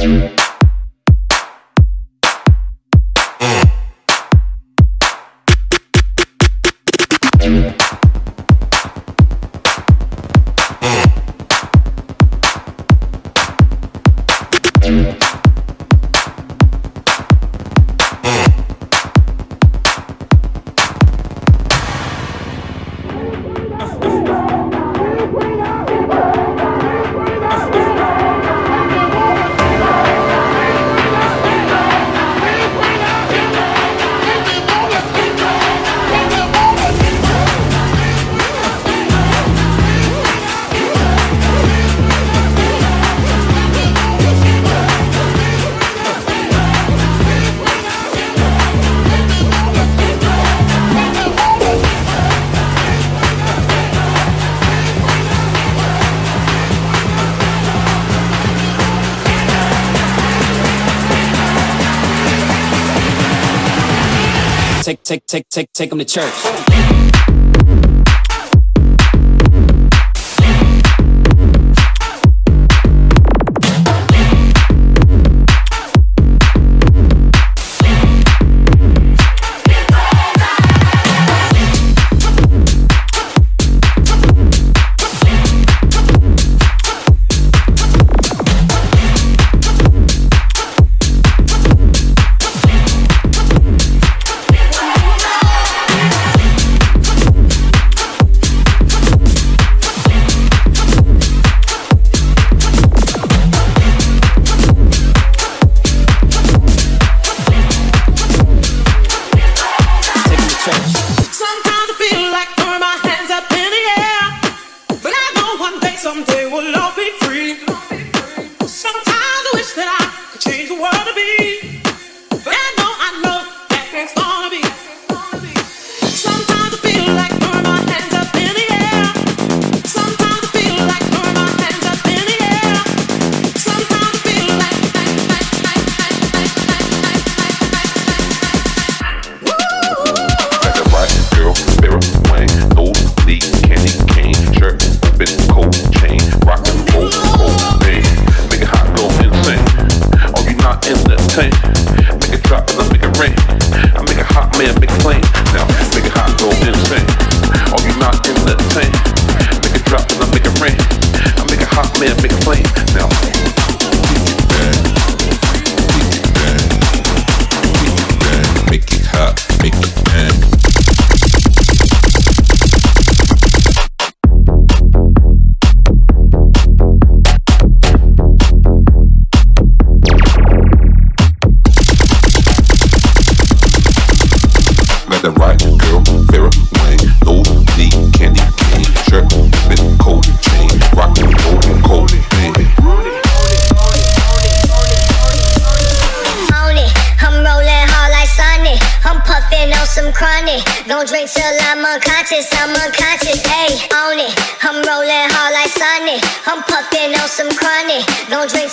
You. Take, take, take, them to church. When you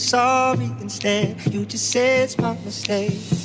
sorry instead. You just say it's my mistake.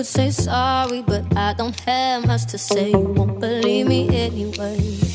could say sorry, but I don't have much to say. You won't believe me anyway.